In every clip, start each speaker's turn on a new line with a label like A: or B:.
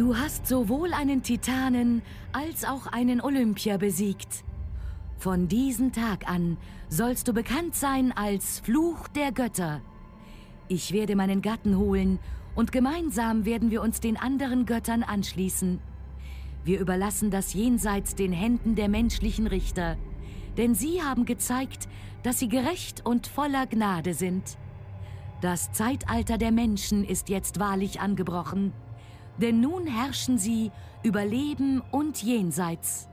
A: Du hast sowohl einen Titanen als auch einen Olympia besiegt. Von diesem Tag an sollst du bekannt sein als Fluch der Götter. Ich werde meinen Gatten holen und gemeinsam werden wir uns den anderen Göttern anschließen. Wir überlassen das Jenseits den Händen der menschlichen Richter, denn sie haben gezeigt, dass sie gerecht und voller Gnade sind. Das Zeitalter der Menschen ist jetzt wahrlich angebrochen, denn nun herrschen sie über Leben und Jenseits.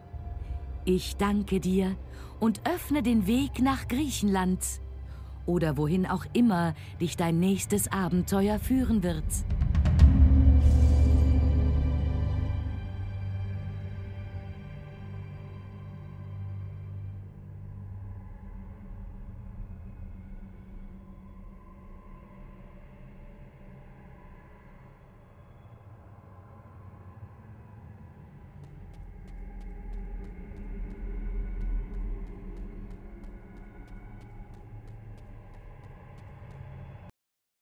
A: Ich danke dir und öffne den Weg nach Griechenland oder wohin auch immer dich dein nächstes Abenteuer führen wird.